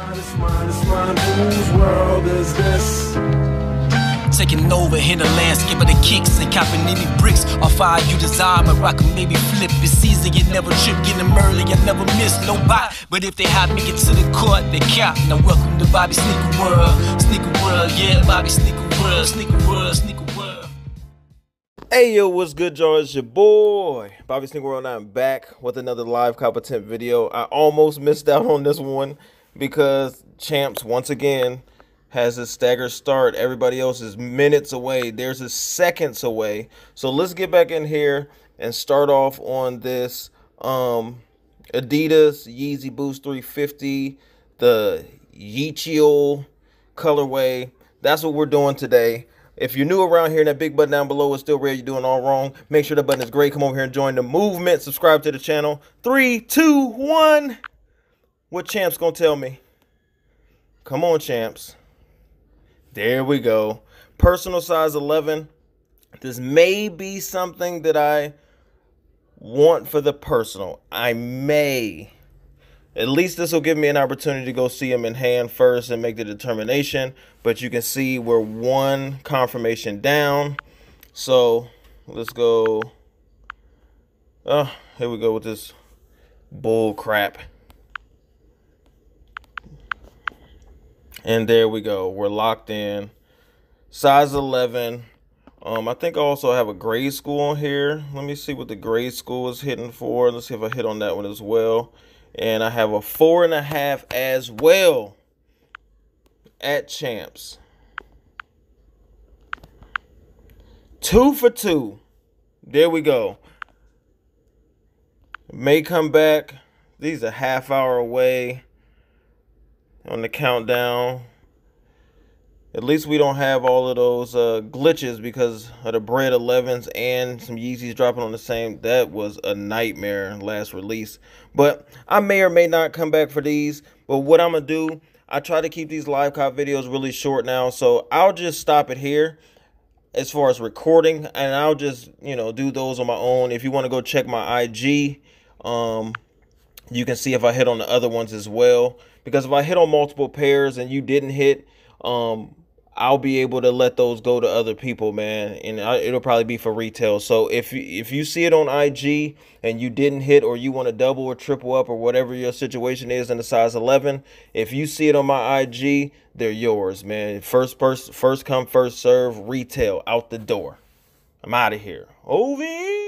mine, it's mine, it's mine. Whose world is this? Taking over in the landscape of the kicks and copping any bricks off fire you desire. My rock can maybe flip. It's easy, you never trip. Get them early, I never miss no bite. But if they hot, make it to the court, they cap. Now welcome to Bobby Sneaker World. Sneaker World, yeah, Bobby Sneaker World. Sneaker World, Sneaker World. Hey yo, what's good, y'all? It's your boy Bobby Sneaker World. and I'm back with another live competent video. I almost missed out on this one because Champs once again has a staggered start. Everybody else is minutes away. There's a seconds away. So let's get back in here and start off on this um, Adidas Yeezy Boost 350, the Yecheil colorway. That's what we're doing today. If you're new around here and that big button down below is still red, you're doing all wrong. Make sure the button is gray. Come over here and join the movement. Subscribe to the channel. Three, two, one. What Champs gonna tell me? Come on, Champs. There we go. Personal size 11. This may be something that I want for the personal. I may. At least this will give me an opportunity to go see them in hand first and make the determination. But you can see we're one confirmation down. So let's go. Oh, here we go with this bull crap. And there we go. We're locked in. Size 11. Um, I think I also have a grade school on here. Let me see what the grade school is hitting for. Let's see if I hit on that one as well. And I have a four and a half as well at Champs. Two for two. There we go. May come back. These are half hour away on the countdown. At least we don't have all of those uh, glitches because of the Bread 11s and some Yeezys dropping on the same. That was a nightmare last release. But I may or may not come back for these. But what I'm going to do, I try to keep these live cop videos really short now. So I'll just stop it here as far as recording. And I'll just, you know, do those on my own. If you want to go check my IG, um, you can see if I hit on the other ones as well because if I hit on multiple pairs and you didn't hit, um, I'll be able to let those go to other people, man, and I, it'll probably be for retail. So if if you see it on IG and you didn't hit, or you want to double or triple up, or whatever your situation is in the size 11, if you see it on my IG, they're yours, man. First first first come first serve, retail out the door. I'm out of here. OV.